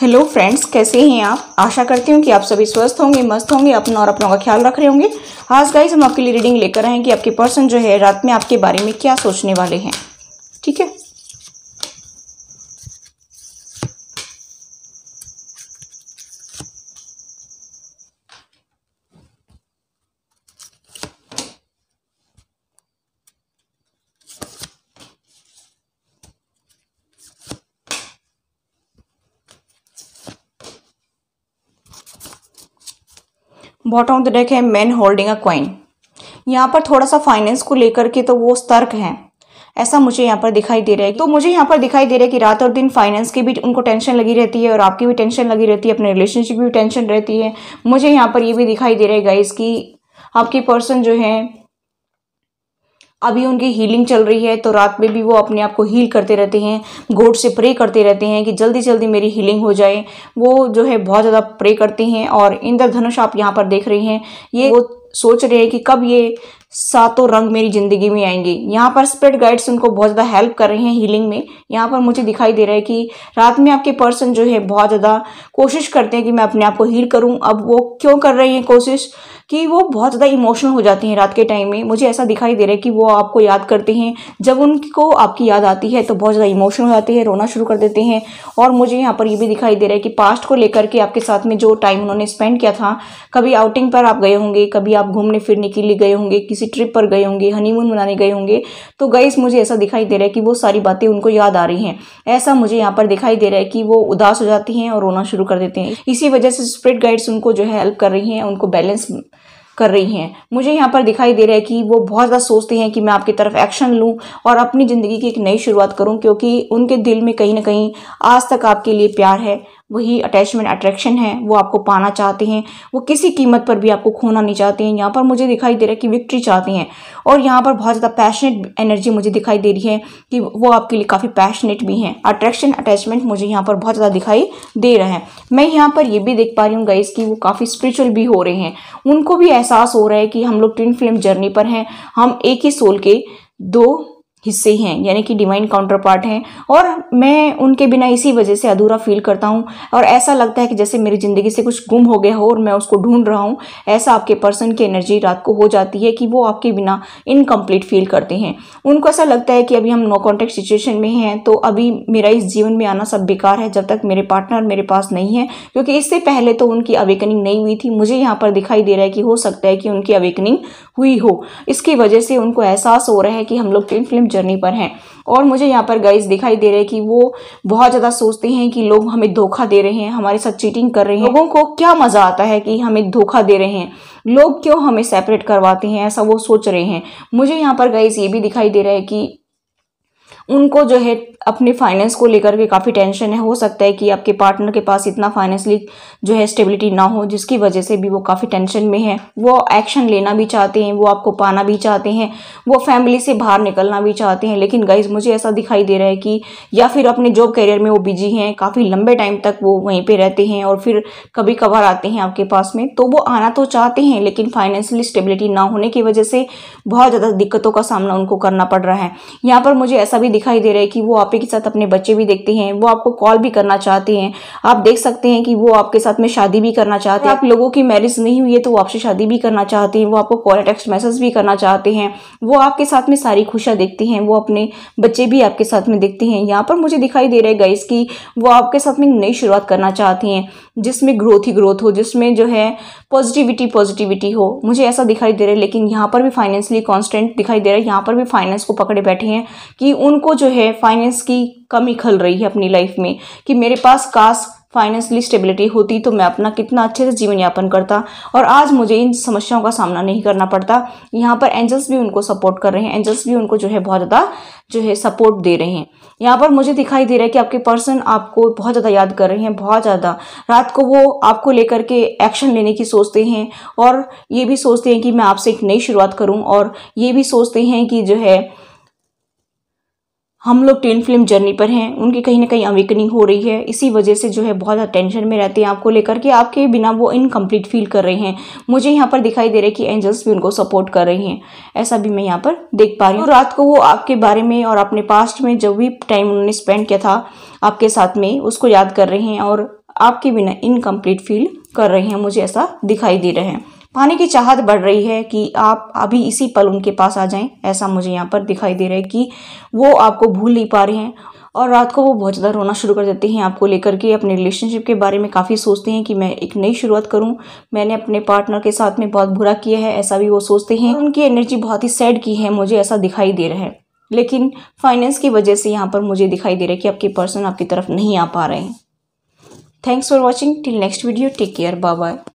Hello friends कैसे हैं आप? आशा करती हूँ कि आप सभी स्वस्थ होंगे, मस्त होंगे, अपना और अपनों का ख्याल रख रहे होंगे। आज गाइज़ हम आपके लिए रीडिंग लेकर आए हैं कि आपके पर्सन जो है रात में आपके बारे में क्या सोचने वाले हैं। ठीक है? बॉटम ऑफ़ द डेक है मैन होल्डिंग अ क्वाइन यहाँ पर थोड़ा सा फाइनेंस को लेकर के तो वो तर्क है। ऐसा मुझे यहाँ पर दिखाई दे रहा है। तो मुझे यहाँ पर दिखाई दे रहा है कि रात और दिन फाइनेंस की भी उनको टेंशन लगी रहती है और आपकी भी टेंशन लगी रहती है, अपने रिलेशनशिप की भी टेंशन रहती है। मुझे यहाँ पर ये भी दिखाई दे रहा है गाइस कि आपकी पर्सन जो है अभी उनकी हीलिंग चल रही है तो रात में भी वो अपने आप को हील करते रहते हैं गोड से प्रे करते रहते हैं कि जल्दी जल्दी मेरी हीलिंग हो जाए। वो जो है बहुत ज़्यादा प्रे करते हैं और इंद्रधनुष आप यहाँ पर देख रहे हैं, ये वो सोच रहे हैं कि कब ये सातों रंग मेरी ज़िंदगी में आएँगे। यहाँ पर स्प्रेड गाइड्स उनको बहुत ज़्यादा हेल्प कर रहे हैं हीलिंग में। यहाँ पर मुझे दिखाई दे रहा है कि रात में आपके पर्सन जो है बहुत ज़्यादा कोशिश करते हैं कि मैं अपने आप को हील करूँ। अब वो क्यों कर रहे हैं कोशिश? कि वो बहुत ज़्यादा इमोशनल हो जाती हैं रात के टाइम में। मुझे ऐसा दिखाई दे रहा है कि वो आपको याद करते हैं। जब उनको आपकी याद आती है तो बहुत ज़्यादा इमोशनल हो जाती है, रोना शुरू कर देते हैं। और मुझे यहाँ पर ये भी दिखाई दे रहा है कि पास्ट को लेकर के आपके साथ में जो टाइम उन्होंने स्पेंड किया था, कभी आउटिंग पर आप गए होंगे, कभी आप घूमने फिरने के लिए गए होंगे, किसी ट्रिप पर गए होंगे, हनीमून मनाने गए होंगे तो गईस मुझे ऐसा दिखाई दे रहा है कि वो सारी बातें उनको याद आ रही हैं। ऐसा मुझे यहाँ पर दिखाई दे रहा है कि वो उदास हो जाती हैं और रोना शुरू कर देते हैं। इसी वजह से स्प्रिट गाइड्स उनको जो है हेल्प कर रही हैं, उनको बैलेंस कर रही हैं। मुझे यहाँ पर दिखाई दे रहा है कि वो बहुत ज़्यादा सोचते हैं कि मैं आपकी तरफ़ एक्शन लूँ और अपनी ज़िंदगी की एक नई शुरुआत करूँ, क्योंकि उनके दिल में कहीं ना कहीं आज तक आपके लिए प्यार है। वही अटैचमेंट अट्रैक्शन है, वो आपको पाना चाहते हैं। वो किसी कीमत पर भी आपको खोना नहीं चाहते हैं। यहाँ पर मुझे दिखाई दे रहा है कि विक्ट्री चाहते हैं। और यहाँ पर बहुत ज़्यादा पैशनेट एनर्जी मुझे दिखाई दे रही है कि वो आपके लिए काफ़ी पैशनेट भी हैं। अट्रैक्शन अटैचमेंट मुझे यहाँ पर बहुत ज़्यादा दिखाई दे रहा है। मैं यहाँ पर ये भी देख पा रही हूँ गाइस कि वो काफ़ी स्पिरिचुअल भी हो रहे हैं। उनको भी एहसास हो रहा है कि हम लोग ट्विन फ़िल्म जर्नी पर हैं। हम एक ही सोल के दो हिस्से हैं, यानी कि डिवाइन काउंटर पार्ट हैं। और मैं उनके बिना इसी वजह से अधूरा फील करता हूँ। और ऐसा लगता है कि जैसे मेरी ज़िंदगी से कुछ गुम हो गया हो और मैं उसको ढूंढ रहा हूँ, ऐसा आपके पर्सन की एनर्जी रात को हो जाती है कि वो आपके बिना इनकम्प्लीट फील करते हैं। उनको ऐसा लगता है कि अभी हम नो कॉन्टेक्ट सिचुएशन में हैं तो अभी मेरा इस जीवन में आना सब बेकार है जब तक मेरे पार्टनर मेरे पास नहीं है। क्योंकि इससे पहले तो उनकी अवेकनिंग नहीं हुई थी। मुझे यहाँ पर दिखाई दे रहा है कि हो सकता है कि उनकी अवेकनिंग हुई हो। इसकी वजह से उनको एहसास हो रहा है कि हम लोग फ़िल्म फ़िल्म जर्नी पर हैं। और मुझे यहाँ पर गाइस दिखाई दे रहे हैं कि वो बहुत ज़्यादा सोचते हैं कि लोग हमें धोखा दे रहे हैं, हमारे साथ चीटिंग कर रहे हैं। लोगों को क्या मज़ा आता है कि हमें धोखा दे रहे हैं? लोग क्यों हमें सेपरेट करवाते हैं? ऐसा वो सोच रहे हैं। मुझे यहाँ पर गाइस ये भी दिखाई दे रहा है कि उनको जो है अपने फाइनेंस को लेकर के काफ़ी टेंशन है। हो सकता है कि आपके पार्टनर के पास इतना फाइनेंशली जो है स्टेबिलिटी ना हो, जिसकी वजह से भी वो काफ़ी टेंशन में है। वो एक्शन लेना भी चाहते हैं, वो आपको पाना भी चाहते हैं, वो फैमिली से बाहर निकलना भी चाहते हैं। लेकिन गाइज़ मुझे ऐसा दिखाई दे रहा है कि या फिर अपने जॉब करियर में वो बिज़ी हैं, काफ़ी लंबे टाइम तक वो वहीं पर रहते हैं और फिर कभी कभार आते हैं आपके पास में तो वो आना तो चाहते हैं, लेकिन फाइनेंशियली स्टेबिलिटी ना होने की वजह से बहुत ज़्यादा दिक्कतों का सामना उनको करना पड़ रहा है। यहाँ पर मुझे ऐसा भी दिखाई दे रहा है कि वो आपके साथ अपने बच्चे भी देखते हैं, वो आपको कॉल भी करना चाहते हैं। आप देख सकते हैं कि वो आपके साथ में शादी भी करना चाहते हैं। आप लोगों की मैरिज नहीं हुई है तो वो आपसे शादी भी करना चाहते हैं, वो आपको कॉल टेक्स्ट मैसेज भी करना चाहते हैं। वो आपके साथ में सारी खुशियाँ देखते हैं, वो अपने बच्चे भी आपके साथ में देखते हैं। यहाँ पर मुझे दिखाई दे रहा है गाइस की वो आपके साथ में नई शुरुआत करना चाहती हैं, जिसमें ग्रोथ ही ग्रोथ हो, जिसमें जो है पॉजिटिविटी पॉजिटिविटी हो। मुझे ऐसा दिखाई दे रहा है, लेकिन यहाँ पर भी फाइनेंशियली कॉन्स्टेंट दिखाई दे रहा है। यहाँ पर भी फाइनेंस को पकड़े बैठे हैं कि उनको जो है फाइनेंस की कमी खल रही है अपनी लाइफ में कि मेरे पास काश फाइनेंशली स्टेबिलिटी होती तो मैं अपना कितना अच्छे से जीवन यापन करता और आज मुझे इन समस्याओं का सामना नहीं करना पड़ता। यहाँ पर एंजल्स भी उनको सपोर्ट कर रहे हैं। एंजल्स भी उनको जो है बहुत ज़्यादा जो है सपोर्ट दे रहे हैं। यहाँ पर मुझे दिखाई दे रहा है कि आपके पर्सन आपको बहुत ज़्यादा याद कर रहे हैं, बहुत ज़्यादा। रात को वो आपको लेकर के एक्शन लेने की सोचते हैं और ये भी सोचते हैं कि मैं आपसे एक नई शुरुआत करूँ और ये भी सोचते हैं कि जो है हम लोग टेन फ़िल्म जर्नी पर हैं, उनकी कहीं ना कहीं अवेकनिंग हो रही है। इसी वजह से जो है बहुत टेंशन में रहते हैं आपको लेकर के, आपके बिना वो इनकम्प्लीट फील कर रहे हैं। मुझे यहाँ पर दिखाई दे रहा है कि एंजल्स भी उनको सपोर्ट कर रही हैं। ऐसा भी मैं यहाँ पर देख पा रही हूँ। तो रात को वो आपके बारे में और अपने पास्ट में जो भी टाइम उन्होंने स्पेंड किया था आपके साथ में, उसको याद कर रहे हैं और आपके बिना इनकम्प्लीट फील कर रहे हैं, मुझे ऐसा दिखाई दे रहा है। पाने की चाहत बढ़ रही है कि आप अभी इसी पल उनके पास आ जाएँ, ऐसा मुझे यहाँ पर दिखाई दे रहा है कि वो आपको भूल नहीं पा रहे हैं और रात को वो बहुत ज़्यादा रोना शुरू कर देते हैं। आपको लेकर के अपने रिलेशनशिप के बारे में काफ़ी सोचते हैं कि मैं एक नई शुरुआत करूँ। मैंने अपने पार्टनर के साथ में बहुत बुरा किया है, ऐसा भी वो सोचते हैं। उनकी एनर्जी बहुत ही सैड की है, मुझे ऐसा दिखाई दे रहा है। लेकिन फाइनेंस की वजह से यहाँ पर मुझे दिखाई दे रहा है कि आपके पर्सन आपकी तरफ़ नहीं आ पा रहे हैं। Thanks for watching till next video take care bye bye